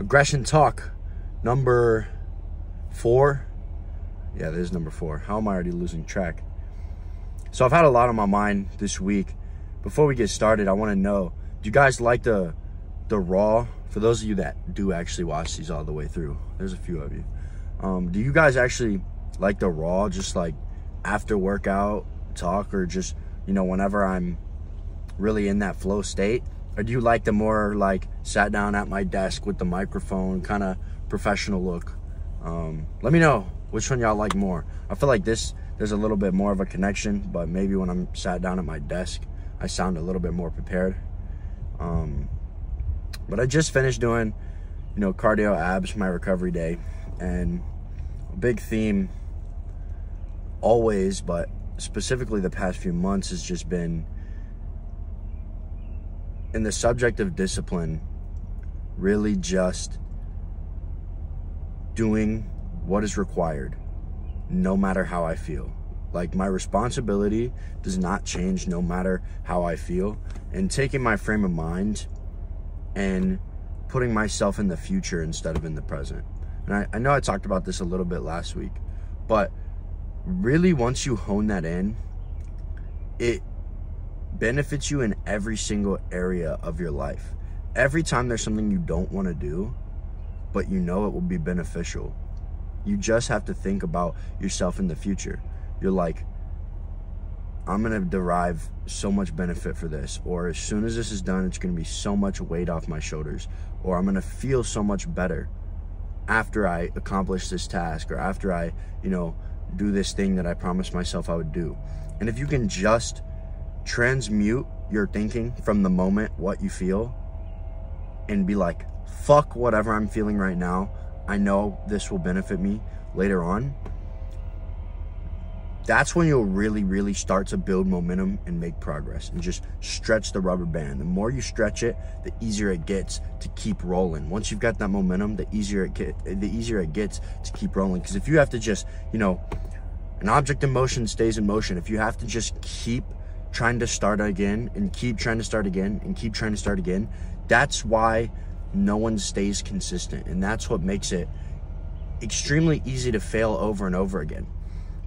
Aggression Talk, number four. Yeah, this is number four. How am I already losing track? So I've had a lot on my mind this week. Before we get started, I want to know, do you guys like the the raw? For those of you that do actually watch these all the way through, there's a few of you. Um, do you guys actually like the raw, just like after workout talk, or just you know whenever I'm really in that flow state? Or do you like the more like sat down at my desk with the microphone, kind of professional look? Um, let me know which one y'all like more. I feel like this there's a little bit more of a connection, but maybe when I'm sat down at my desk, I sound a little bit more prepared. Um, but I just finished doing, you know, cardio abs my recovery day, and a big theme always, but specifically the past few months has just been in the subject of discipline, really just doing what is required no matter how I feel. Like my responsibility does not change no matter how I feel. And taking my frame of mind and putting myself in the future instead of in the present. And I, I know I talked about this a little bit last week, but really once you hone that in, it benefits you in every single area of your life. Every time there's something you don't want to do, but you know it will be beneficial, you just have to think about yourself in the future. You're like, I'm going to derive so much benefit for this. Or as soon as this is done, it's going to be so much weight off my shoulders. Or I'm going to feel so much better after I accomplish this task or after I, you know, do this thing that I promised myself I would do. And if you can just transmute your thinking from the moment, what you feel, and be like, fuck whatever I'm feeling right now. I know this will benefit me later on. That's when you'll really, really start to build momentum and make progress and just stretch the rubber band. The more you stretch it, the easier it gets to keep rolling. Once you've got that momentum, the easier it get, the easier it gets to keep rolling. Because if you have to just, you know, an object in motion stays in motion. If you have to just keep trying to start again and keep trying to start again and keep trying to start again, that's why no one stays consistent. And that's what makes it extremely easy to fail over and over again.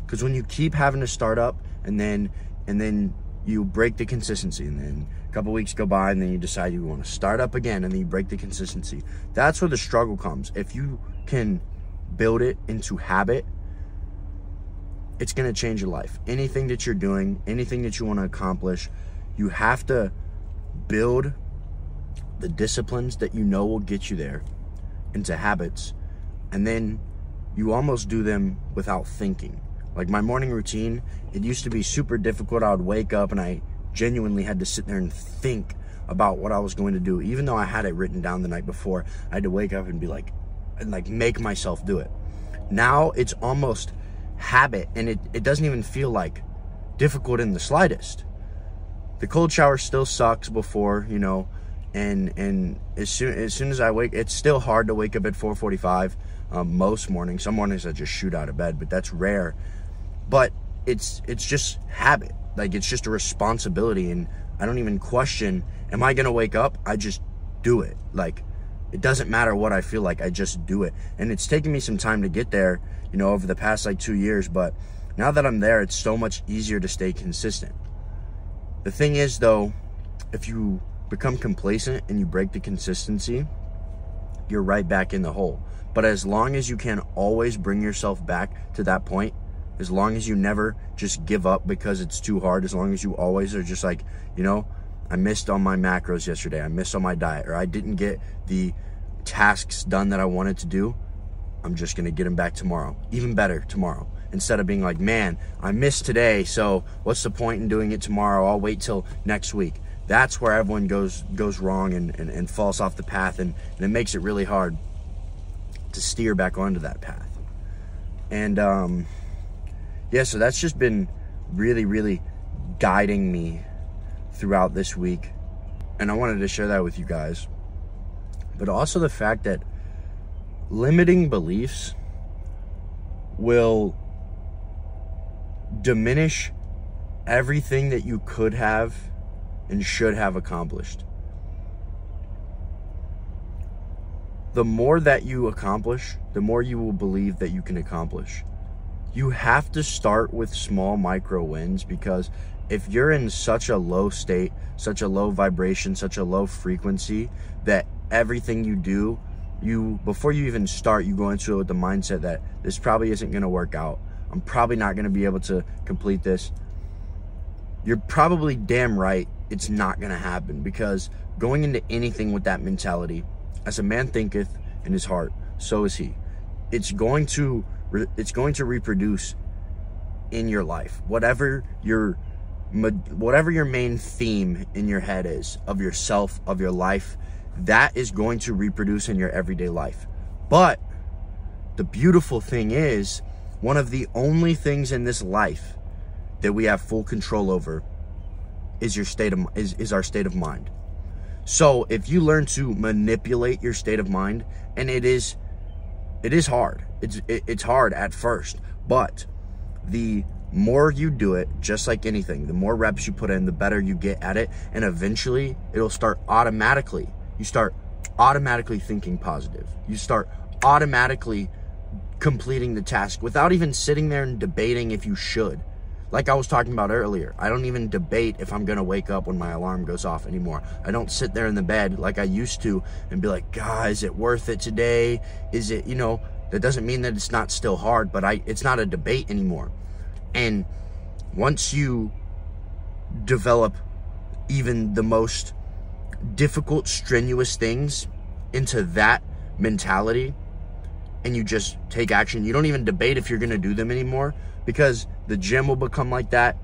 Because when you keep having to start up and then and then you break the consistency and then a couple weeks go by and then you decide you want to start up again and then you break the consistency. That's where the struggle comes. If you can build it into habit, it's going to change your life. Anything that you're doing, anything that you want to accomplish, you have to build the disciplines that you know will get you there into habits and then you almost do them without thinking. Like my morning routine it used to be super difficult. I would wake up and i genuinely had to sit there and think about what i was going to do. Even though i had it written down the night before i had to wake up and be like and like make myself do it. Now it's almost habit and it, it doesn't even feel like difficult in the slightest the cold shower still sucks before you know and and as soon as soon as I wake, it's still hard to wake up at 4:45 um, most mornings. Some mornings I just shoot out of bed, but that's rare. But it's it's just habit. Like it's just a responsibility, and I don't even question. Am I gonna wake up? I just do it. Like it doesn't matter what I feel like. I just do it, and it's taken me some time to get there. You know, over the past like two years, but now that I'm there, it's so much easier to stay consistent. The thing is, though, if you become complacent and you break the consistency, you're right back in the hole. But as long as you can always bring yourself back to that point, as long as you never just give up because it's too hard, as long as you always are just like, you know, I missed on my macros yesterday, I missed on my diet, or I didn't get the tasks done that I wanted to do, I'm just gonna get them back tomorrow. Even better tomorrow. Instead of being like, man, I missed today, so what's the point in doing it tomorrow? I'll wait till next week that's where everyone goes goes wrong and, and, and falls off the path and, and, it makes it really hard to steer back onto that path and um, yeah so that's just been really really guiding me throughout this week and i wanted to share that with you guys but also the fact that limiting beliefs will diminish everything that you could have and should have accomplished. the more that you accomplish, the more you will believe that you can accomplish. You have to start with small micro wins because if you're in such a low state, such a low vibration, such a low frequency that everything you do, you before you even start, you go into it with the mindset that this probably isn't going to work out. I'm probably not going to be able to complete this. You're probably damn right it's not going to happen because going into anything with that mentality, as a man thinketh in his heart, so is he. It's going to it's going to reproduce in your life. Whatever your whatever your main theme in your head is of yourself, of your life, that is going to reproduce in your everyday life. But the beautiful thing is, one of the only things in this life that we have full control over is your state of is, is our state of mind. So if you learn to manipulate your state of mind, and it is it is hard. It's it, it's hard at first, but the more you do it, just like anything, the more reps you put in, the better you get at it. And eventually it'll start automatically. You start automatically thinking positive. You start automatically completing the task without even sitting there and debating if you should. Like I was talking about earlier, I don't even debate if I'm gonna wake up when my alarm goes off anymore. I don't sit there in the bed like I used to and be like, God, is it worth it today? Is it, you know, that doesn't mean that it's not still hard, but I it's not a debate anymore. And once you develop even the most difficult, strenuous things into that mentality and you just take action, you don't even debate if you're going to do them anymore because the gym will become like that.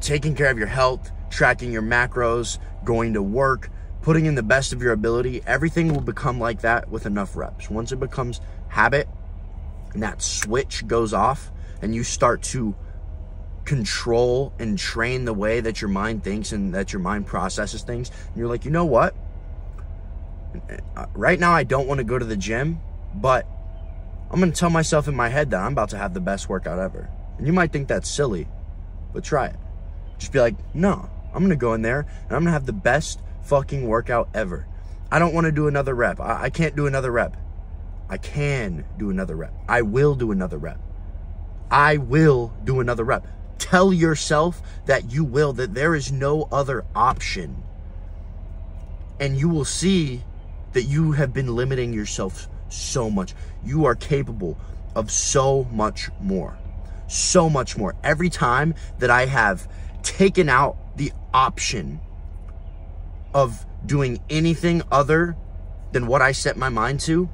Taking care of your health, tracking your macros, going to work, putting in the best of your ability, everything will become like that with enough reps. Once it becomes habit and that switch goes off, and you start to control and train the way that your mind thinks and that your mind processes things, and you're like, you know what? Right now, I don't want to go to the gym, but I'm going to tell myself in my head that I'm about to have the best workout ever. And you might think that's silly, but try it. Just be like, no, I'm going to go in there and I'm going to have the best fucking workout ever. I don't want to do another rep. I, I can't do another rep. I can do another rep. I will do another rep. I will do another rep. Tell yourself that you will, that there is no other option. And you will see that you have been limiting yourself so much. You are capable of so much more. So much more. Every time that I have taken out the option of doing anything other than what I set my mind to,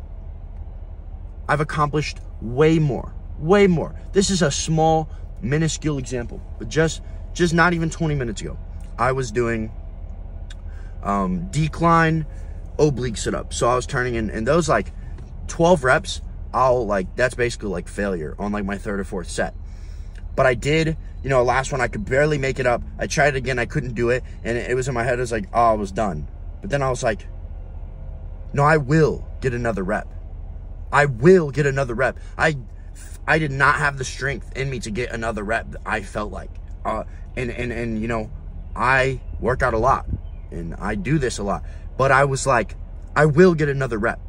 I've accomplished way more way more. This is a small, minuscule example, but just just not even 20 minutes ago, I was doing um, decline oblique sit up. So I was turning in, and those like 12 reps, I'll like, that's basically like failure on like my third or fourth set. But I did, you know, last one, I could barely make it up. I tried it again, I couldn't do it. And it was in my head, I was like, oh, I was done. But then I was like, no, I will get another rep. I will get another rep. I I did not have the strength in me to get another rep. I felt like, uh, and and and you know, I work out a lot and I do this a lot, but I was like, I will get another rep.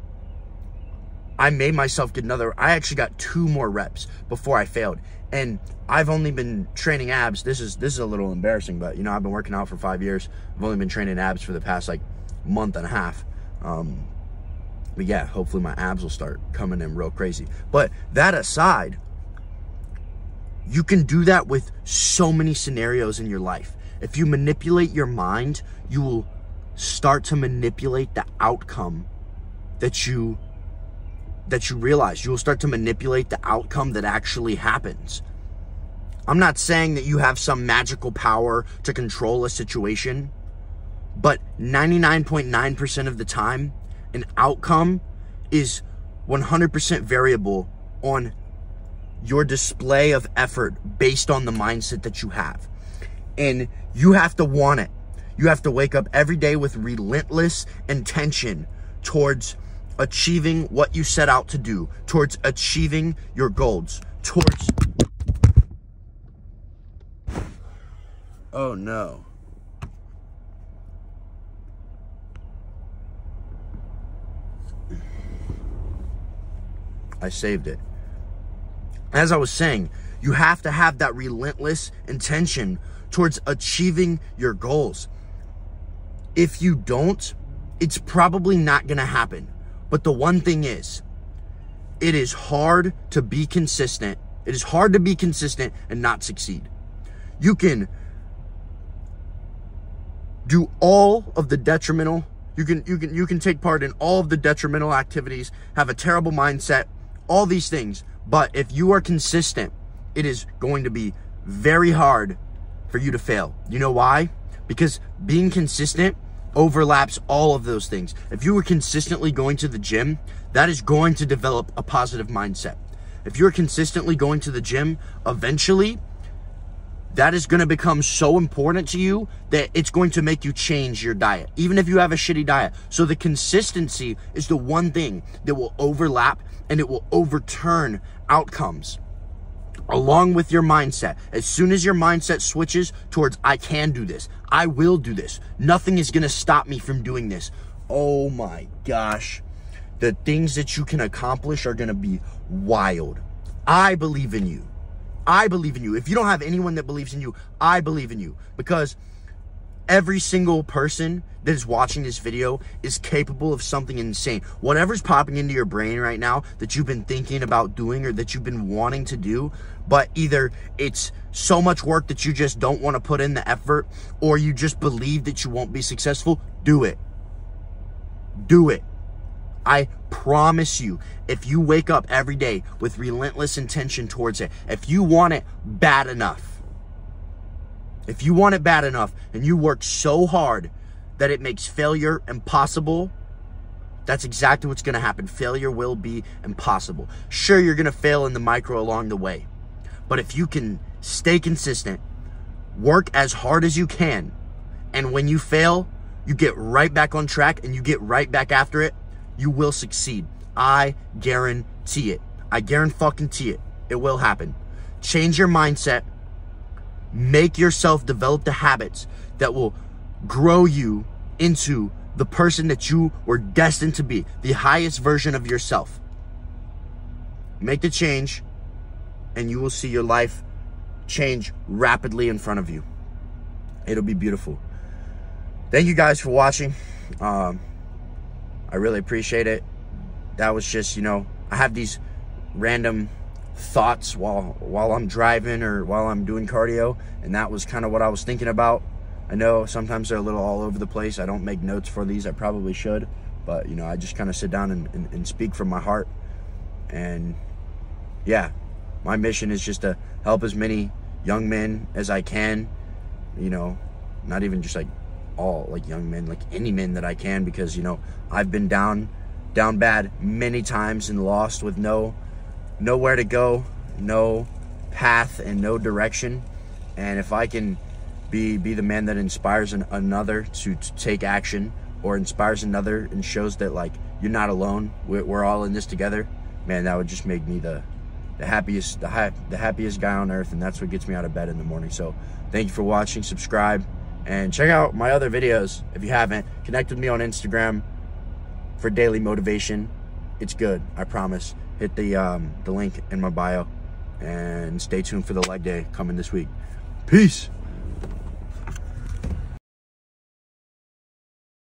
I made myself get another. I actually got two more reps before I failed, and I've only been training abs. This is this is a little embarrassing, but you know, I've been working out for five years. I've only been training abs for the past like month and a half. Um, but yeah, hopefully my abs will start coming in real crazy. But that aside, you can do that with so many scenarios in your life. If you manipulate your mind, you will start to manipulate the outcome that you that you realize. You will start to manipulate the outcome that actually happens. I'm not saying that you have some magical power to control a situation, but 99.9% of the time, an outcome is 100% variable on your display of effort based on the mindset that you have. And you have to want it. You have to wake up every day with relentless intention towards achieving what you set out to do, towards achieving your goals, towards. Oh no. I saved it. As I was saying, you have to have that relentless intention towards achieving your goals. If you don't, it's probably not going to happen. But the one thing is, it is hard to be consistent. It is hard to be consistent and not succeed. You can do all of the detrimental you can you can you can take part in all of the detrimental activities, have a terrible mindset, all these things. But if you are consistent, it is going to be very hard for you to fail. You know why? Because being consistent overlaps all of those things. If you were consistently going to the gym, that is going to develop a positive mindset. If you're consistently going to the gym, eventually that is going to become so important to you that it's going to make you change your diet, even if you have a shitty diet. So the consistency is the one thing that will overlap and it will overturn outcomes along with your mindset. As soon as your mindset switches towards, I can do this, I will do this, nothing is going to stop me from doing this. Oh my gosh. The things that you can accomplish are going to be wild. I believe in you. I believe in you. If you don't have anyone that believes in you, I believe in you because every single person that is watching this video is capable of something insane. Whatever's popping into your brain right now that you've been thinking about doing or that you've been wanting to do, but either it's so much work that you just don't want to put in the effort or you just believe that you won't be successful, do it. Do it. I promise you, if you wake up every day with relentless intention towards it, if you want it bad enough, if you want it bad enough and you work so hard that it makes failure impossible, that's exactly what's going to happen. Failure will be impossible. Sure, you're going to fail in the micro along the way. But if you can stay consistent, work as hard as you can, and when you fail, you get right back on track and you get right back after it, you will succeed. I guarantee it. I guarantee it. It will happen. Change your mindset. Make yourself develop the habits that will grow you into the person that you were destined to be, the highest version of yourself. Make the change, and you will see your life change rapidly in front of you. It'll be beautiful. Thank you guys for watching. Um, I really appreciate it. That was just, you know, I have these random thoughts while while I'm driving or while I'm doing cardio, and that was kind of what I was thinking about. I know sometimes they're a little all over the place. I don't make notes for these. I probably should, but you know, I just kind of sit down and, and, and speak from my heart. And yeah, my mission is just to help as many young men as I can. You know, not even just like all like young men, like any men that I can, because you know I've been down, down bad many times and lost with no, nowhere to go, no path and no direction. And if I can be be the man that inspires an, another to, to take action or inspires another and shows that like you're not alone, we're, we're all in this together, man, that would just make me the the happiest the, ha- the happiest guy on earth. And that's what gets me out of bed in the morning. So thank you for watching. Subscribe and check out my other videos if you haven't. Connect with me on Instagram for daily motivation. It's good, I promise. Hit the um, the link in my bio and stay tuned for the leg day coming this week. Peace.